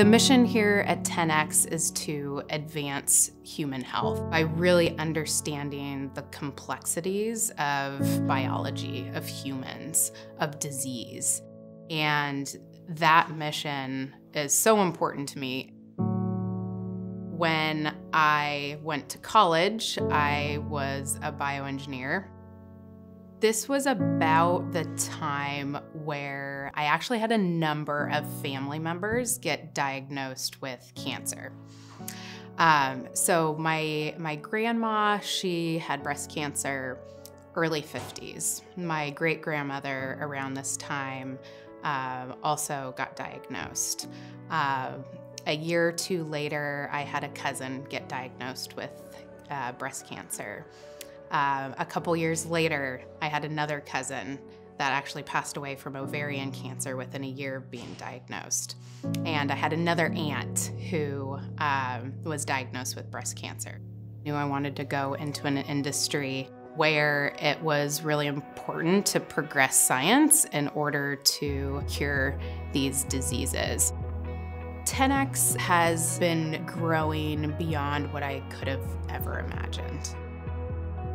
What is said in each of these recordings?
The mission here at 10X is to advance human health by really understanding the complexities of biology, of humans, of disease. And that mission is so important to me. When I went to college, I was a bioengineer this was about the time where I actually had a number of family members get diagnosed with cancer. Um, so my my grandma, she had breast cancer early 50s. My great grandmother around this time uh, also got diagnosed. Uh, a year or two later, I had a cousin get diagnosed with uh, breast cancer. Uh, a couple years later, I had another cousin that actually passed away from ovarian cancer within a year of being diagnosed. And I had another aunt who um, was diagnosed with breast cancer. Knew I wanted to go into an industry where it was really important to progress science in order to cure these diseases. 10x has been growing beyond what I could have ever imagined.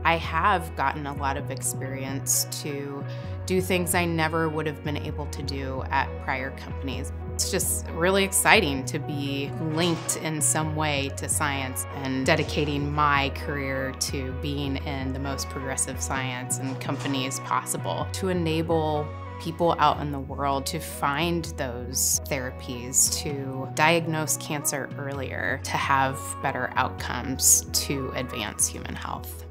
I have gotten a lot of experience to do things I never would have been able to do at prior companies. It's just really exciting to be linked in some way to science and dedicating my career to being in the most progressive science and companies possible to enable people out in the world to find those therapies, to diagnose cancer earlier, to have better outcomes to advance human health.